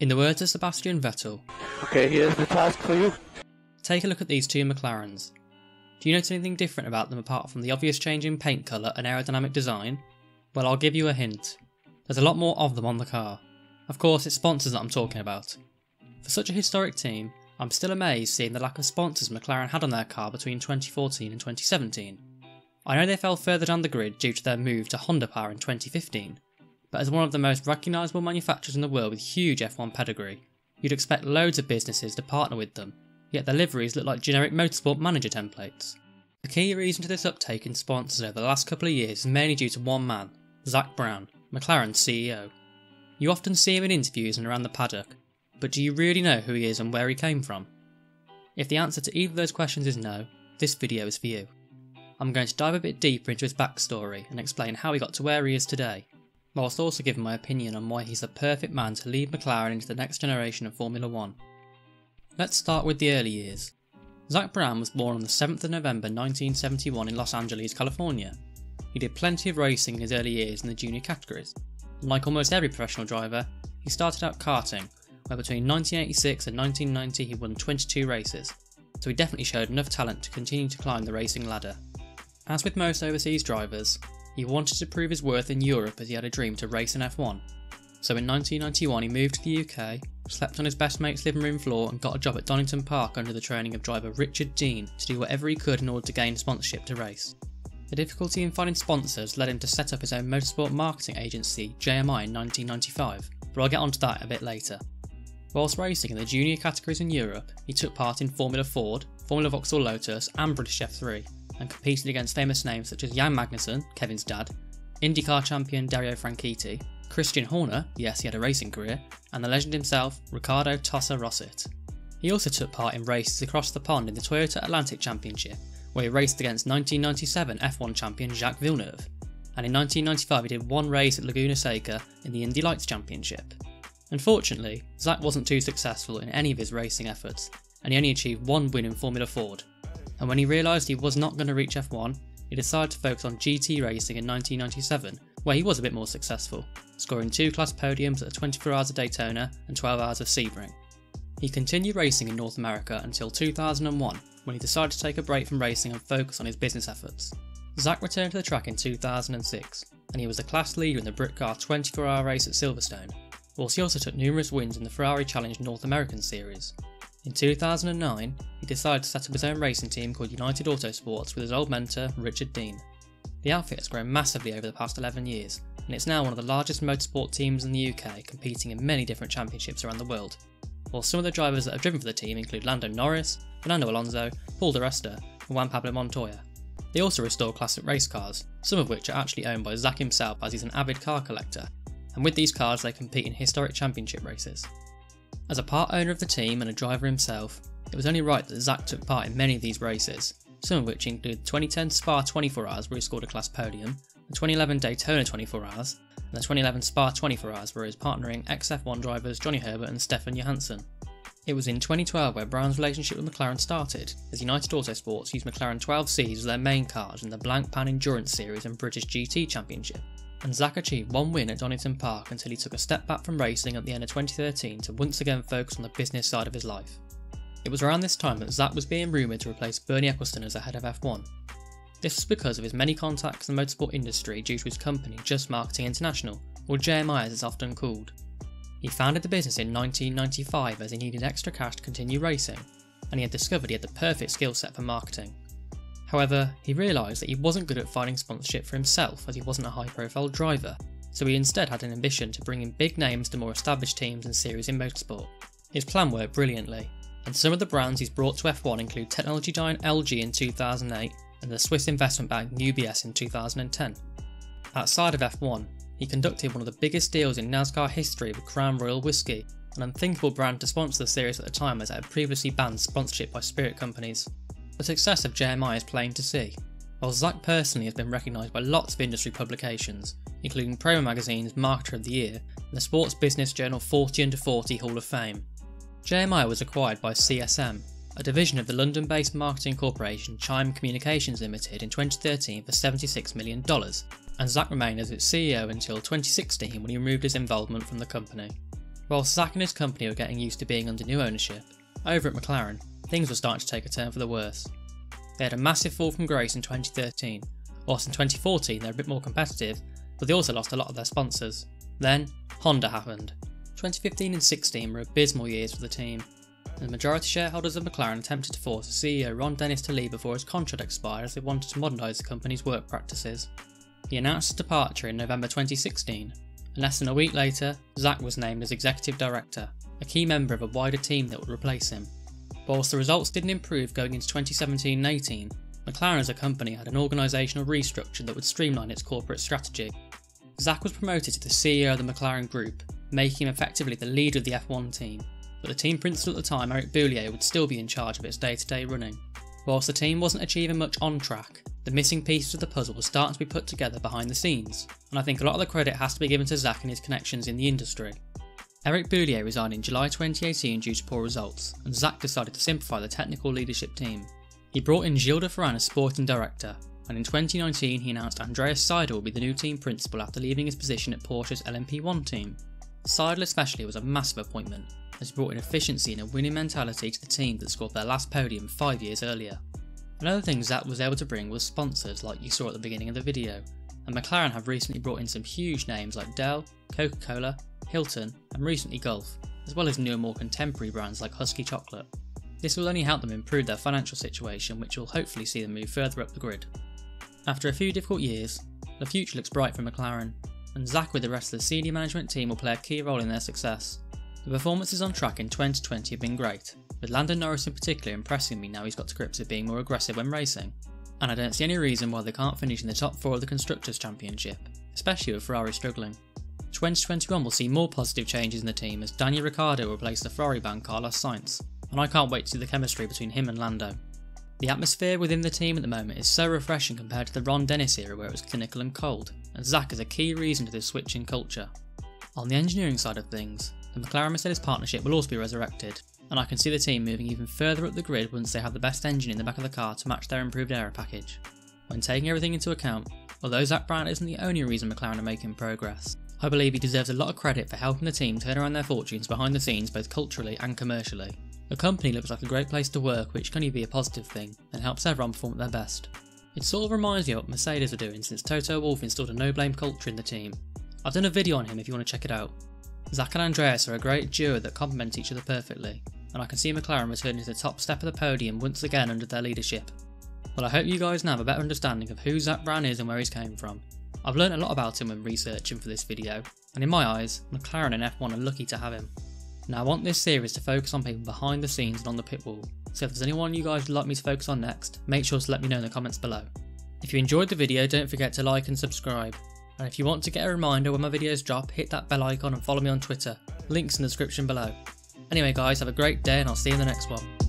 In the words of Sebastian Vettel, Okay, here's the task for you. take a look at these two McLarens. Do you notice anything different about them apart from the obvious change in paint colour and aerodynamic design? Well, I'll give you a hint. There's a lot more of them on the car. Of course, it's sponsors that I'm talking about. For such a historic team, I'm still amazed seeing the lack of sponsors McLaren had on their car between 2014 and 2017. I know they fell further down the grid due to their move to Honda Power in 2015, but as one of the most recognisable manufacturers in the world with huge F1 pedigree, you'd expect loads of businesses to partner with them, yet their liveries look like generic motorsport manager templates. The key reason to this uptake in sponsors over the last couple of years is mainly due to one man, Zak Brown, McLaren's CEO. You often see him in interviews and around the paddock, but do you really know who he is and where he came from? If the answer to either of those questions is no, this video is for you. I'm going to dive a bit deeper into his backstory and explain how he got to where he is today, whilst also giving my opinion on why he's the perfect man to lead McLaren into the next generation of Formula One. Let's start with the early years. Zak Brown was born on the 7th of November 1971 in Los Angeles, California. He did plenty of racing in his early years in the junior categories. Like almost every professional driver, he started out karting, where between 1986 and 1990 he won 22 races, so he definitely showed enough talent to continue to climb the racing ladder. As with most overseas drivers, he wanted to prove his worth in Europe as he had a dream to race in F1. So in 1991 he moved to the UK, slept on his best mate's living room floor and got a job at Donington Park under the training of driver Richard Dean to do whatever he could in order to gain sponsorship to race. The difficulty in finding sponsors led him to set up his own motorsport marketing agency, JMI, in 1995, but I'll get onto that a bit later. Whilst racing in the junior categories in Europe, he took part in Formula Ford, Formula Vauxhall Lotus, and British F3, and competed against famous names such as Jan Magnussen, Kevin's dad, IndyCar champion Dario Franchitti, Christian Horner, yes, he had a racing career, and the legend himself, Ricardo Tosa Rosset. He also took part in races across the pond in the Toyota Atlantic Championship, where he raced against 1997 F1 champion Jacques Villeneuve, and in 1995 he did one race at Laguna Seca in the Indy Lights Championship. Unfortunately, Zak wasn't too successful in any of his racing efforts, and he only achieved one win in Formula Ford. And when he realised he was not going to reach F1, he decided to focus on GT racing in 1997, where he was a bit more successful, scoring two class podiums at the 24 Hours of Daytona and 12 Hours of Sebring. He continued racing in North America until 2001, when he decided to take a break from racing and focus on his business efforts. Zak returned to the track in 2006, and he was a class leader in the Britcar 24 hour race at Silverstone, whilst he also took numerous wins in the Ferrari Challenge North American Series. In 2009, he decided to set up his own racing team called United Autosports with his old mentor, Richard Dean. The outfit has grown massively over the past 11 years, and it's now one of the largest motorsport teams in the UK, competing in many different championships around the world. While some of the drivers that have driven for the team include Lando Norris, Fernando Alonso, Paul di Resta, and Juan Pablo Montoya. They also restore classic race cars, some of which are actually owned by Zak himself as he's an avid car collector, and with these cars they compete in historic championship races. As a part owner of the team and a driver himself, it was only right that Zak took part in many of these races, some of which include 2010 Spa 24 Hours where he scored a class podium, the 2011 Daytona 24 Hours, and the 2011 Spa 24 Hours where he was partnering ex-F1 drivers Johnny Herbert and Stefan Johansson. It was in 2012 where Brown's relationship with McLaren started, as United Autosports used McLaren 12Cs as their main cars in the Blancpain Endurance Series and British GT Championship, and Zak achieved one win at Donington Park until he took a step back from racing at the end of 2013 to once again focus on the business side of his life. It was around this time that Zak was being rumoured to replace Bernie Ecclestone as the head of F1. This was because of his many contacts in the motorsport industry due to his company Just Marketing International, or JMI as it's often called. He founded the business in 1995 as he needed extra cash to continue racing, and he had discovered he had the perfect skill set for marketing. However, he realised that he wasn't good at finding sponsorship for himself as he wasn't a high profile driver, so he instead had an ambition to bring in big names to more established teams and series in motorsport. His plan worked brilliantly, and some of the brands he's brought to F1 include technology giant LG in 2008 and the Swiss investment bank UBS in 2010. Outside of F1, he conducted one of the biggest deals in NASCAR history with Crown Royal Whiskey, an unthinkable brand to sponsor the series at the time as it had previously banned sponsorship by spirit companies. The success of JMI is plain to see, while Zak personally has been recognised by lots of industry publications, including Promo Magazine's Marketer of the Year and the sports business journal 40 Under 40 Hall of Fame. JMI was acquired by CSM, a division of the London based marketing corporation Chime Communications Limited in 2013 for $76 million, and Zak remained as its CEO until 2016 when he removed his involvement from the company. While Zak and his company were getting used to being under new ownership, over at McLaren, things were starting to take a turn for the worse. They had a massive fall from grace in 2013, whilst in 2014 they were a bit more competitive, but they also lost a lot of their sponsors. Then, Honda happened. 2015 and 16 were abysmal years for the team, and the majority shareholders of McLaren attempted to force CEO Ron Dennis to leave before his contract expired as they wanted to modernise the company's work practices. He announced his departure in November 2016, and less than a week later, Zak was named as executive director, a key member of a wider team that would replace him. Whilst the results didn't improve going into 2017 and 18, McLaren as a company had an organisational restructure that would streamline its corporate strategy. Zak was promoted to the CEO of the McLaren Group, making him effectively the leader of the F1 team, but the team principal at the time, Eric Boullier, would still be in charge of its day to day running. Whilst the team wasn't achieving much on track, the missing pieces of the puzzle were starting to be put together behind the scenes, and I think a lot of the credit has to be given to Zak and his connections in the industry. Eric Boullier resigned in July 2018 due to poor results, and Zak decided to simplify the technical leadership team. He brought in Gilles de Ferran as sporting director, and in 2019 he announced Andreas Seidl would be the new team principal after leaving his position at Porsche's LMP1 team. Seidl especially was a massive appointment, as he brought in efficiency and a winning mentality to the team that scored their last podium five years earlier. Another thing Zak was able to bring was sponsors like you saw at the beginning of the video, and McLaren have recently brought in some huge names like Dell, Coca-Cola, Hilton, and recently Gulf, as well as newer more contemporary brands like Huski Chocolate. This will only help them improve their financial situation, which will hopefully see them move further up the grid. After a few difficult years, the future looks bright for McLaren, and Zak with the rest of the senior management team will play a key role in their success. The performances on track in 2020 have been great, with Lando Norris in particular impressing me now he's got to grips with being more aggressive when racing, and I don't see any reason why they can't finish in the top 4 of the Constructors' Championship, especially with Ferrari struggling. 2021 will see more positive changes in the team as Daniel Ricciardo will replace the Ferrari bound Carlos Sainz, and I can't wait to see the chemistry between him and Lando. The atmosphere within the team at the moment is so refreshing compared to the Ron Dennis era where it was clinical and cold, and Zak is a key reason to this switch in culture. On the engineering side of things, the McLaren Mercedes partnership will also be resurrected, and I can see the team moving even further up the grid once they have the best engine in the back of the car to match their improved aero package. When taking everything into account, although Zak Brown isn't the only reason McLaren are making progress, I believe he deserves a lot of credit for helping the team turn around their fortunes behind the scenes both culturally and commercially. The company looks like a great place to work which can only be a positive thing and helps everyone perform at their best. It sort of reminds me of what Mercedes are doing since Toto Wolff installed a no blame culture in the team. I've done a video on him if you want to check it out. Zak and Andreas are a great duo that complement each other perfectly, and I can see McLaren returning to the top step of the podium once again under their leadership. Well, I hope you guys now have a better understanding of who Zak Brown is and where he's came from. I've learned a lot about him when researching for this video, and in my eyes, McLaren and F1 are lucky to have him. Now I want this series to focus on people behind the scenes and on the pit wall, so if there's anyone you guys would like me to focus on next, make sure to let me know in the comments below. If you enjoyed the video, don't forget to like and subscribe. And if you want to get a reminder when my videos drop, hit that bell icon and follow me on Twitter. Links in the description below. Anyway guys, have a great day and I'll see you in the next one.